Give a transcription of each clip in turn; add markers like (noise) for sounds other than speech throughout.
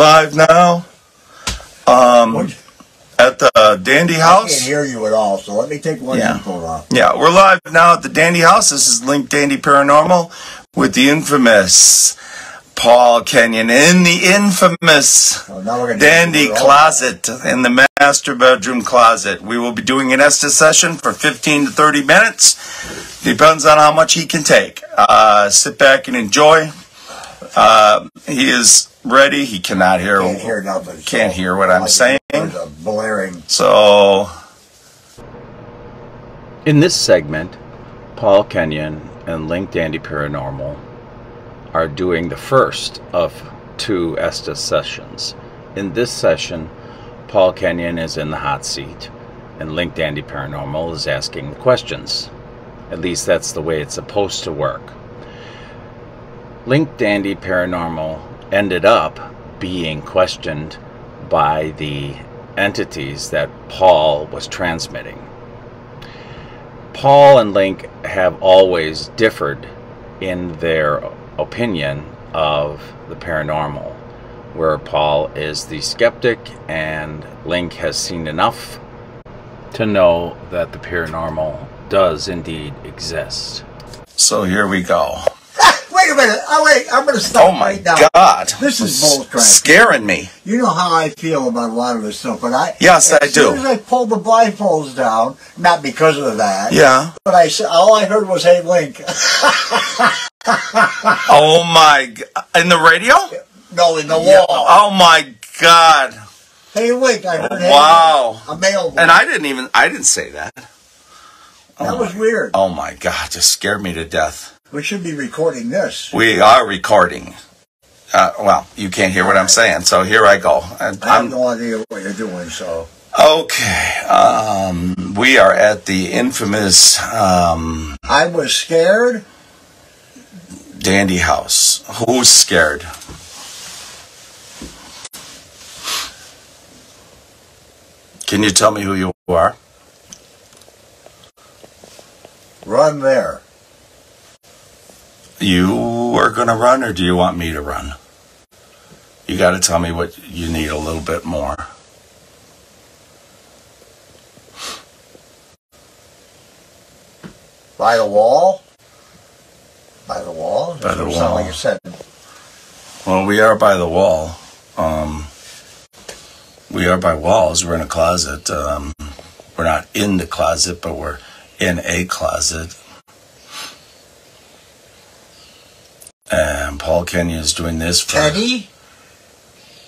live now. Um, at the Dandy House. I can't hear you at all, so let me take one Yeah. off. Yeah, we're live now at the Dandy House. This is Link Dandy Paranormal with the infamous Paul Kenyon in the infamous So now we're gonna Dandy do it all. closet in the master bedroom closet. We will be doing an Estes session for 15 to 30 minutes. Depends on how much he can take. Uh, sit back and enjoy. Uh, he is ready. He cannot hear. Can't hear nothing. Can't so hear what I'm I can saying. a blaring. So In this segment, Paul Kenyon and Link Dandy Paranormal are doing the first of two Estes sessions. In this session, Paul Kenyon is in the hot seat and Link Dandy Paranormal is asking the questions. At least that's the way it's supposed to work. Link Dandy Paranormal ended up being questioned by the entities that Paul was transmitting. Paul and Link have always differed in their opinion of the paranormal, where Paul is the skeptic and Link has seen enough to know that the paranormal does indeed exist. so here we go. Wait a minute. Oh, wait. I'm going to stop Oh my right now. God! This is bull crap. Scaring me. You know how I feel about a lot of this stuff, but I Yes, I do. as soon as I pulled the blindfolds down, not because of that, Yeah. but I said all I heard was "Hey Link." (laughs) Oh my! In the radio? no, in the Yeah. wall. Oh my God! Hey Link, I heard. "Hey Wow! Link," a male. And I didn't even. I didn't say that. that oh, was weird. Oh my God! Just scared me to death. We should be recording this. We are recording. Uh, well, you can't hear what I'm saying, so here I go. And I have no idea what you're doing, so okay. Um, we are at the infamous um, I was scared. Dandy House. Who's scared? Can you tell me who you are? Run there. You are going to run, or do you want me to run? You got to tell me what you need a little bit more. By the wall. By the wall. By the wall. like you said. Well, we are by the wall. Um, we are by walls. We're in a closet. Um, we're not in the closet, but we're in a closet. And Paul Kenyon is doing this for Teddy.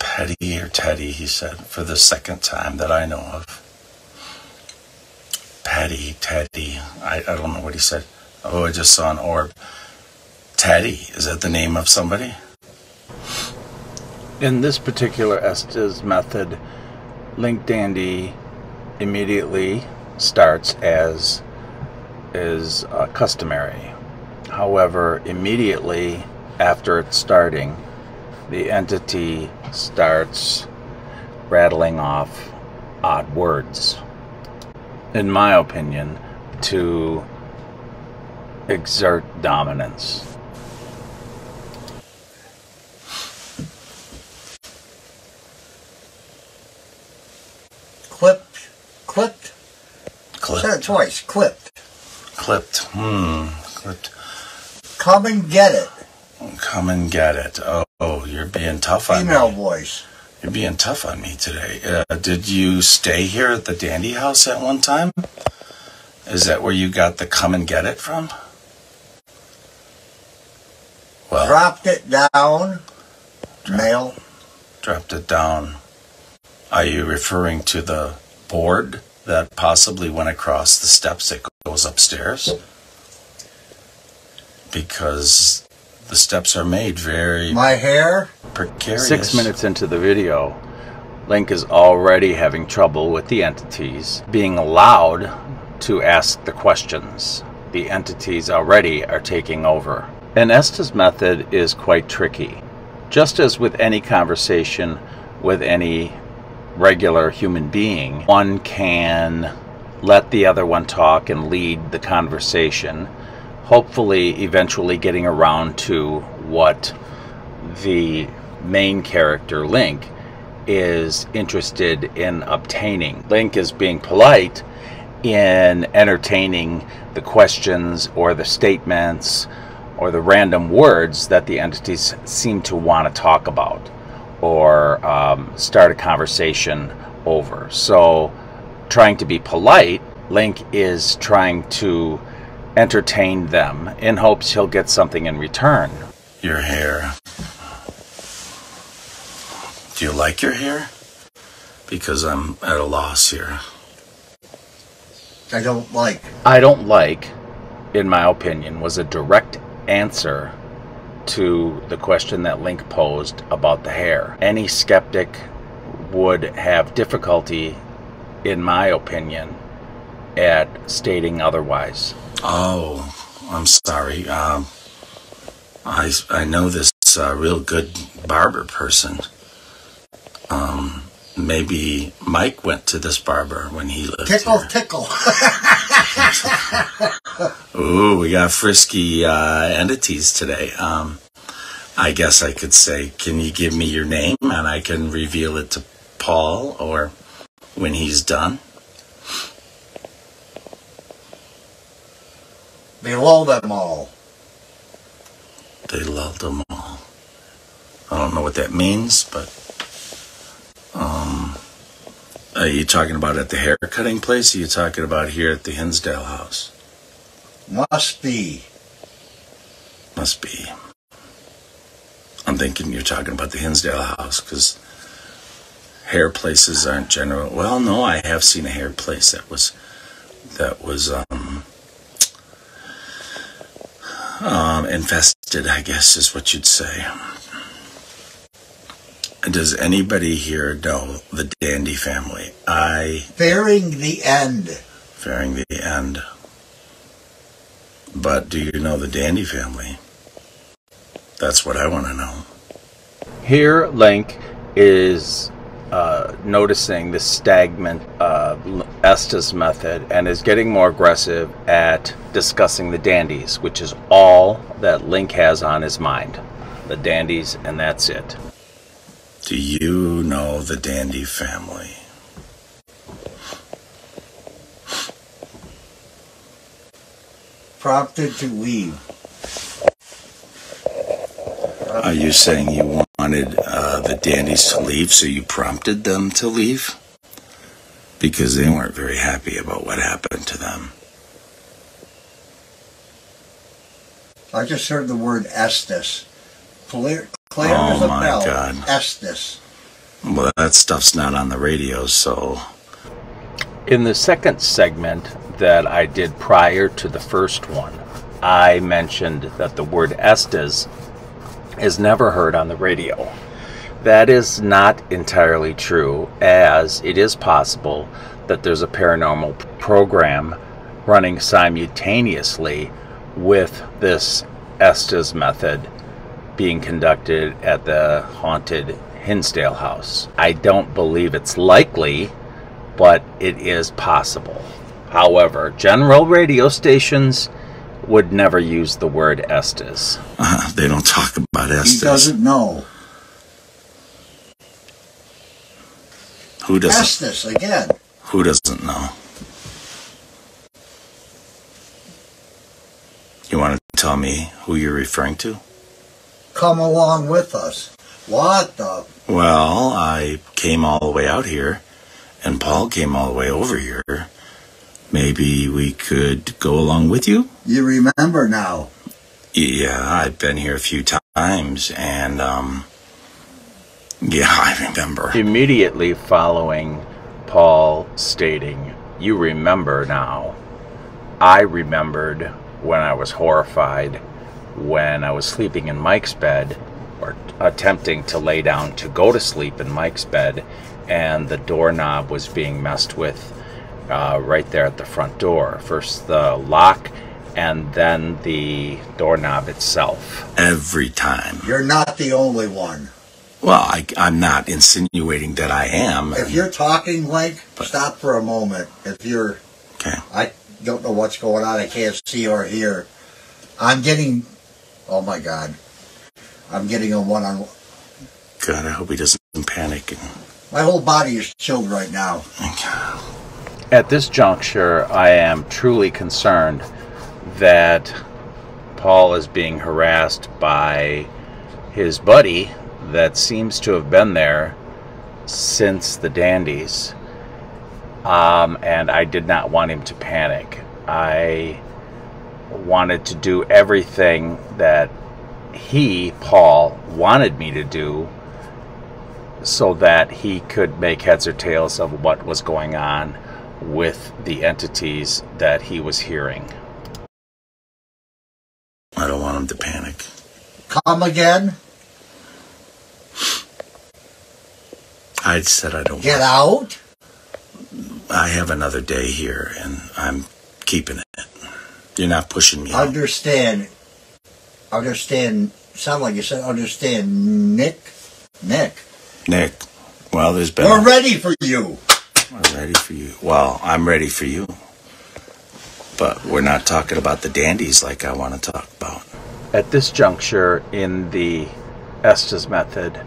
Petty or Teddy, he said, for the second time that I know of. Petty, Teddy. I, I don't know what he said. Oh, I just saw an orb. Teddy, is that the name of somebody? In this particular Estes method, Link Dandy immediately starts as is uh, customary. However, immediately after it's starting, the entity starts rattling off odd words. In my opinion, to exert dominance. Clipped. Clipped. clipped. Said it Clipped. twice. Clipped. Clipped. Hmm. Clipped. Come and get it. Come and get it. Oh, oh you're being tough on Female me. voice. You're being tough on me today. Uh, did you stay here at the Dandy House at one time? Is that where you got the come and get it from? Well, Dropped it down. Male. dropped it down. Are you referring to the board that possibly went across the steps that goes upstairs? Because the steps are made very My hair. precarious. Six minutes into the video, Link is already having trouble with the entities being allowed to ask the questions. The entities already are taking over. An Estes method is quite tricky. Just as with any conversation with any regular human being, one can let the other one talk and lead the conversation, hopefully eventually getting around to what the main character Link is interested in obtaining. Link is being polite in entertaining the questions or the statements or the random words that the entities seem to want to talk about or um, start a conversation over. So, trying to be polite, Link is trying to entertain them in hopes he'll get something in return. Your hair. Do you like your hair? Because I'm at a loss here. I don't like. I don't like, in my opinion, was a direct answer to the question that Link posed about the hair. Any skeptic would have difficulty, in my opinion, at stating otherwise. Oh, I'm sorry. Um, I I know this uh, real good barber person. Um, maybe Mike went to this barber when he lived Tickle, here. tickle. (laughs) (laughs) Ooh, we got frisky uh, entities today. Um, I guess I could say, can you give me your name and I can reveal it to Paul or when he's done? Below them all. They loved them all. I don't know what that means, but um, are you talking about at the hair cutting place? Or are you talking about here at the Hinsdale house? Must be. Must be. I'm thinking you're talking about the Hinsdale house because hair places aren't general. Well, no, I have seen a hair place that was that was um, um, infested. I guess is what you'd say. Does anybody here know the Dandy family? I Bearing the end. fearing the end. But do you know the Dandy family? That's what I want to know. Here, Link is uh, noticing the stagnant uh, Estes method and is getting more aggressive at discussing the dandies, which is all that Link has on his mind. The dandies, and that's it. Do you know the Dandy family? Prompted to leave. Are you saying you wanted uh, the Dandies to leave, so you prompted them to leave? Because they weren't very happy about what happened to them. I just heard the word Estes. Clear, clear Oh, as a my bell. God. Estes. Well, that stuff's not on the radio, so In the second segment that I did prior to the first one, I mentioned that the word Estes is never heard on the radio. That is not entirely true, as it is possible that there's a paranormal program running simultaneously with this Estes method being conducted at the haunted Hinsdale house. I don't believe it's likely, but it is possible. However, general radio stations would never use the word Estes. uh, (laughs) they don't talk about He doesn't know. Who doesn't? Estes again. Who doesn't know? You want to tell me who you're referring to? Come along with us. What the? Well, I came all the way out here, and Paul came all the way over here. Maybe we could go along with you? You remember now. Yeah, I've been here a few times, and, um, yeah, (laughs) I remember. Immediately following Paul stating, You remember now, I remembered when I was horrified when I was sleeping in Mike's bed or attempting to lay down to go to sleep in Mike's bed, and the doorknob was being messed with uh, right there at the front door. First the lock, and then the doorknob itself. Every time. You're not the only one. Well, I, I'm not insinuating that I am. If you're talking, Link, But- stop for a moment. If you're, Okay. I don't know what's going on. I can't see or hear. I'm getting. Oh my God. I'm getting a one on. God, I hope he doesn't panic. And, My whole body is chilled right now. At this juncture, I am truly concerned that Paul is being harassed by his buddy that seems to have been there since the dandies. Um, and I did not want him to panic. I wanted to do everything that he, Paul, wanted me to do so that he could make heads or tails of what was going on with the entities that he was hearing. I don't want him to panic. Come again? I said I don't. Get out? I have another day here, and I'm keeping it. You're not pushing me. out. Understand. Understand. Sound like you said understand, Nick. Nick. Nick, well, there's been. We're ready for you. I'm ready for you. Well, I'm ready for you. But we're not talking about the dandies like I want to talk about. At this juncture in the Estes method,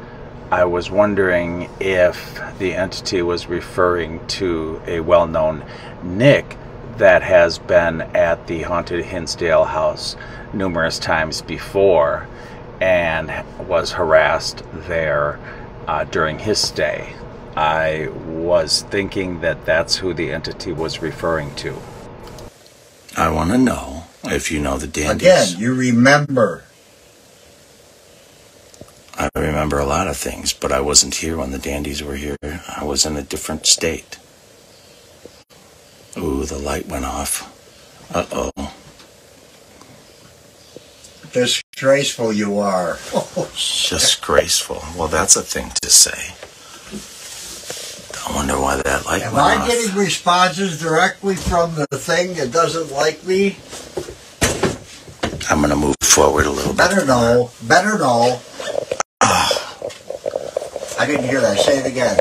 I was wondering if the entity was referring to a well known Nick that has been at the haunted Hinsdale house numerous times before and was harassed there uh, during his stay. I was thinking that that's who the entity was referring to. I want to know if you know the dandies. Again, you remember. I remember a lot of things, but I wasn't here when the dandies were here. I was in a different state. Ooh, the light went off. Uh oh. Disgraceful you are. (laughs) Oh, Disgraceful. Well, that's a thing to say. I wonder why that light Am went I off. getting responses directly from the thing that doesn't like me? I'm going to move forward a little bit. Better no. Better know. Ah. I didn't hear that. Say it again.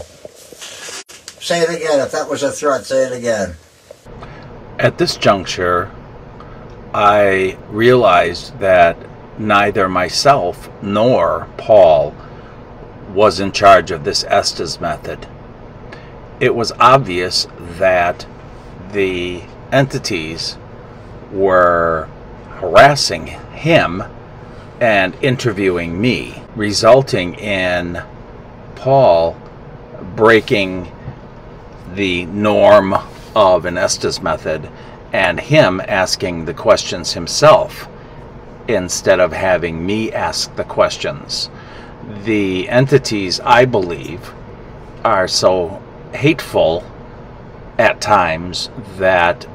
Say it again. If that was a threat, say it again. At this juncture, I realized that neither myself nor Paul was in charge of this Estes method. It was obvious that the entities were harassing him and interviewing me, resulting in Paul breaking the norm of an Estes method and him asking the questions himself instead of having me ask the questions. The entities, I believe, are so hateful at times that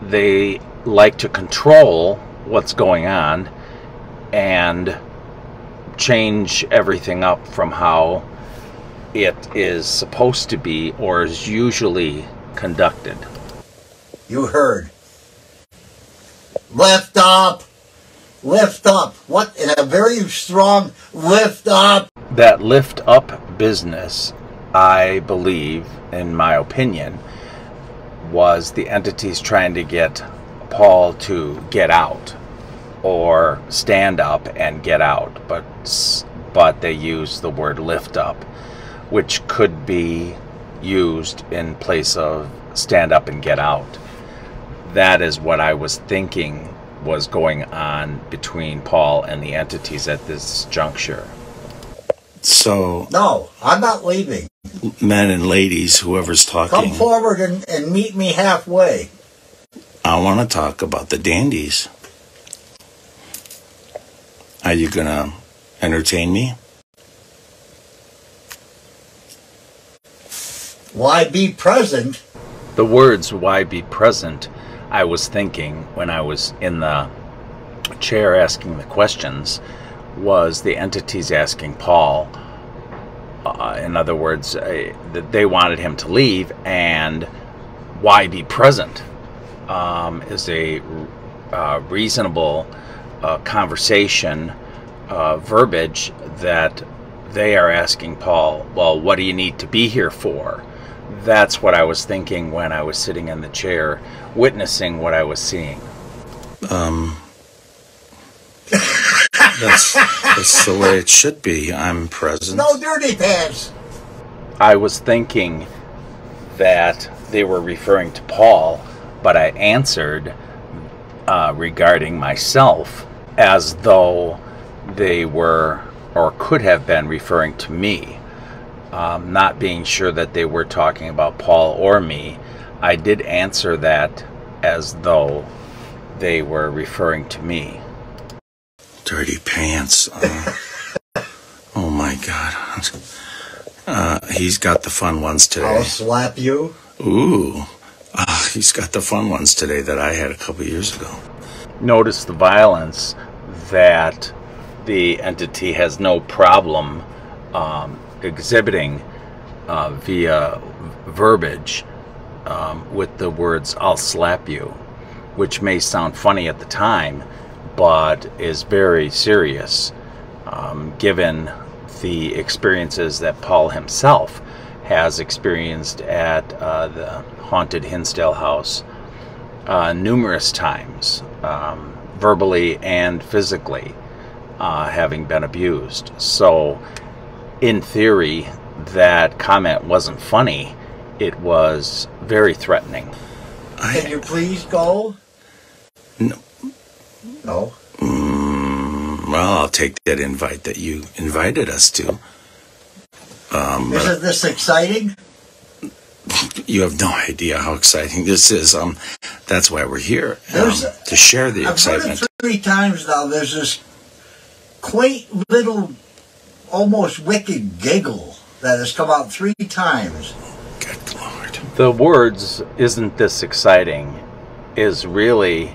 they like to control what's going on and change everything up from how it is supposed to be or is usually conducted. You heard. Lift up. Lift up. What? In a very strong lift up. That lift up business, I believe, in my opinion, was the entities trying to get Paul to get out or stand up and get out, but but they use the word lift up, which could be used in place of stand up and get out. That is what I was thinking was going on between Paul and the entities at this juncture. So, No, I'm not leaving. men and ladies, whoever's talking, Come forward and, and meet me halfway. I want to talk about the dandies. Are you going to entertain me? Why be present? The words, why be present, I was thinking when I was in the chair asking the questions, was the entities asking Paul. Uh, in other words, uh, that they wanted him to leave, and why be present um, is a uh, reasonable uh, conversation uh, verbiage that they are asking Paul, well, what do you need to be here for? That's what I was thinking when I was sitting in the chair, witnessing what I was seeing. Um, That's, that's the way it should be. I'm present. No dirty pants. I was thinking that they were referring to Paul, but I answered uh, regarding myself as though they were or could have been referring to me. Um, not being sure that they were talking about Paul or me, I did answer that as though they were referring to me. Dirty pants. Uh, (laughs) oh my God. Uh, he's got the fun ones today. I'll slap you. Ooh. Ah, he's got the fun ones today that I had a couple years ago. Notice the violence that the entity has no problem um, exhibiting uh, via verbiage um, with the words, I'll slap you, which may sound funny at the time, but is very serious um, given the experiences that Paul himself has experienced at uh, the haunted Hinsdale house uh, numerous times, um, verbally and physically, uh, having been abused. So, in theory, that comment wasn't funny, it was very threatening. Can you please go? No. No. Mm, well, I'll take that invite that you invited us to. Um, Isn't this exciting? You have no idea how exciting this is. Um, that's why we're here um, There's- to share the I've heard excitement. it three times now. There's this quaint little, almost wicked giggle that has come out three times. Good lord! The words, isn't this exciting, is really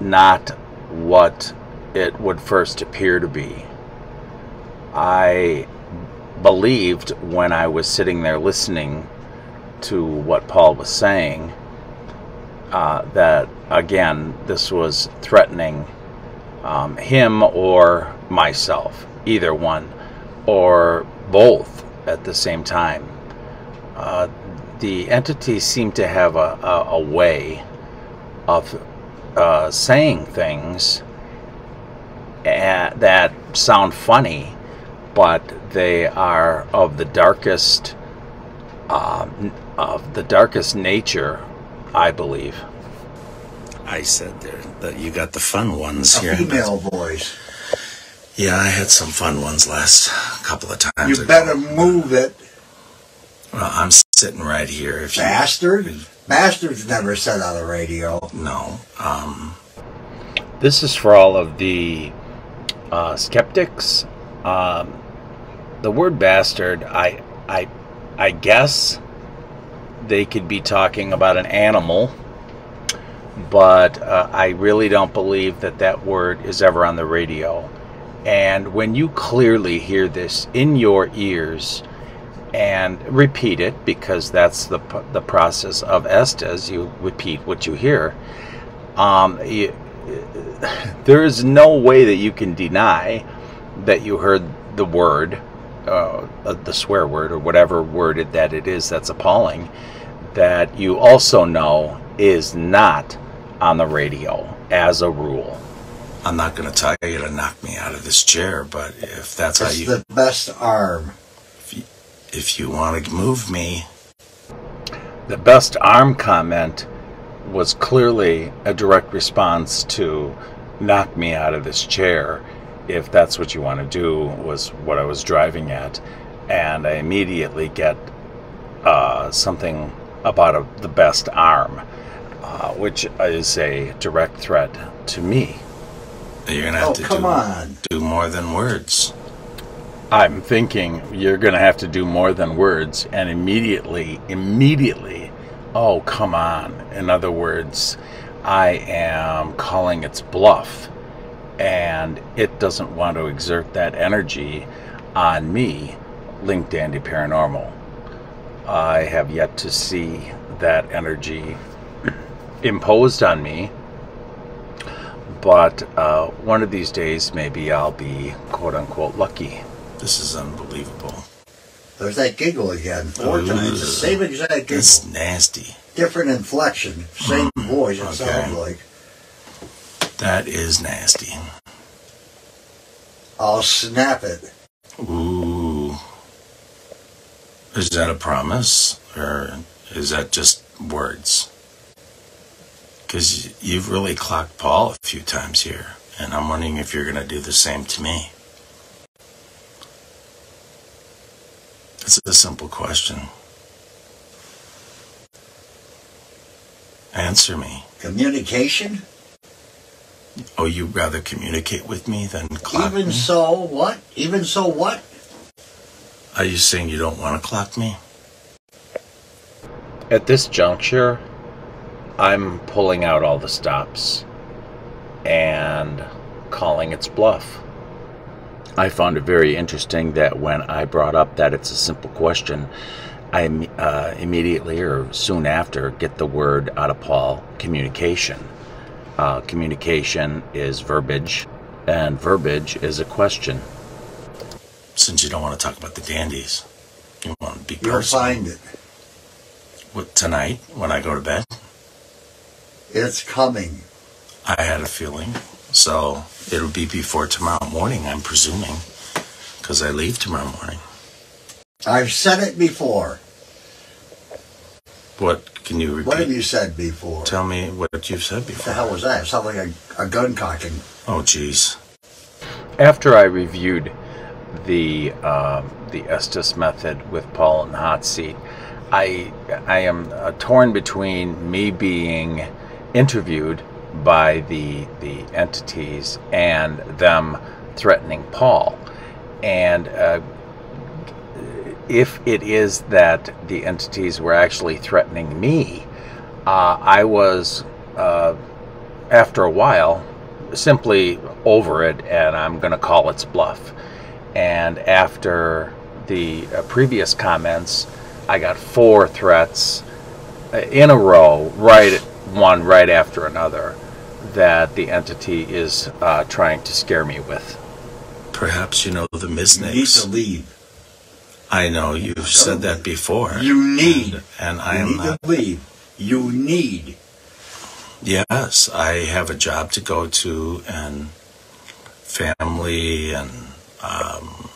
not what it would first appear to be. I believed when I was sitting there listening to what Paul was saying uh, that, again, this was threatening um, him or myself, either one, or both at the same time. Uh, the entities seem to have a, a, a way of uh, saying things uh, that sound funny, but they are of the darkest, uh, of the darkest nature, I believe. I said there that you got the fun ones A here. female voice. Yeah, I had some fun ones last couple of times. You ago. better move it, Well, I'm sitting right here. If you bastard. Bastards never said on the radio. no, um, This is for all of the uh, skeptics. Um, the word bastard, I, I, I guess they could be talking about an animal, but uh, I really don't believe that that word is ever on the radio. And when you clearly hear this in your ears and repeat it, because that's the, the process of Estes, you repeat what you hear, um, you, (laughs) there is no way that you can deny that you heard the word, uh, uh, the swear word, or whatever word it, that it is that's appalling, that you also know is not on the radio as a rule. I'm not going to tell you to knock me out of this chair, but if that's how It's you, the best arm. if you want to move me, The best arm comment was clearly a direct response to knock me out of this chair if that's what you want to do was what I was driving at and I immediately get uh, something about a, the best arm uh, which is a direct threat to me you're going to have Oh, to come do, on. do more than words. I'm thinking you're going to have to do more than words and immediately, immediately, oh, come on. In other words, I am calling its bluff and it doesn't want to exert that energy on me, Link Dandy Paranormal. I have yet to see that energy (clears throat) imposed on me. But uh, one of these days, maybe I'll be quote unquote lucky. This is unbelievable. There's that giggle again. Four Ugh. times. The same exact giggle. It's nasty. Different inflection. Same voice, it okay. sounds like. That is nasty. I'll snap it. Ooh. Is that a promise? Or is that just words? Because you've really clocked Paul a few times here, and I'm wondering if you're going to do the same to me. It's a simple question. Answer me. Communication? Oh, you'd rather communicate with me than clock Even me? so, what? Even so, what? Are you saying you don't want to clock me? At this juncture, I'm pulling out all the stops and calling its bluff. I found it very interesting that when I brought up that it's a simple question, I uh, immediately or soon after get the word out of Paul communication. Uh, communication is verbiage, and verbiage is a question. Since you don't want to talk about the dandies, you want to be You'll personal. find it. What, tonight, when I go to bed, It's coming. I had a feeling. So it'll be before tomorrow morning, I'm presuming, because I leave tomorrow morning. I've said it before. What can you repeat? What have you said before? Tell me what you've said What the hell was that? It sounded like a, a gun cocking. Oh, jeez. After I reviewed the um, the Estes method with Paul in the hot seat, I I am uh, torn between me being interviewed by the the entities and them threatening Paul, and uh, if it is that the entities were actually threatening me, uh, I was uh, after a while simply over it and I'm going to call its bluff. And after the uh, previous comments, I got four threats uh, in a row, right one right after another, that the entity is uh, trying to scare me with. Perhaps you know the You need to leave. I know you've said that before. You need. And, and I you am need not. to leave. You need. Yes, I have a job to go to and family and um,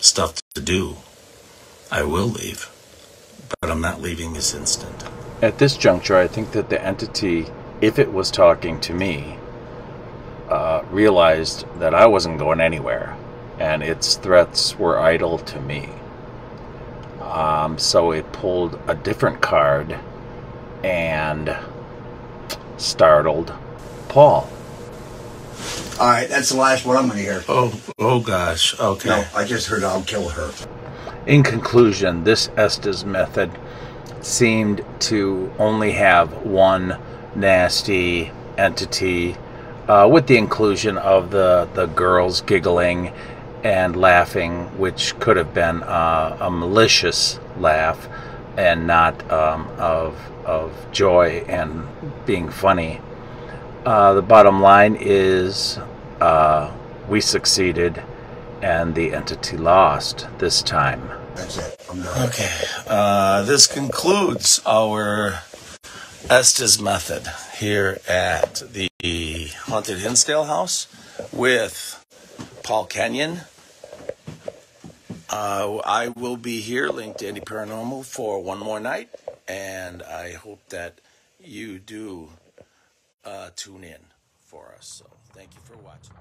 stuff to do. I will leave, but I'm not leaving this instant. At this juncture, I think that the entity, if it was talking to me, uh, realized that I wasn't going anywhere, and its threats were idle to me. Um, so it pulled a different card and startled Paul. All right, that's the last one I'm going to hear. Oh, oh gosh. Okay. No, I just heard I'll kill her. In conclusion, this Estes method seemed to only have one nasty entity, uh, with the inclusion of the, the girls giggling and laughing, which could have been uh, a malicious laugh and not um, of, of joy and being funny. Uh, the bottom line is uh, we succeeded and the entity lost this time. Okay. Uh, this concludes our Estes method here at the Haunted Hinsdale House with Paul Kenyon. Uh, I will be here, Link Dandy Paranormal, for one more night, and I hope that you do uh, tune in for us. So thank you for watching.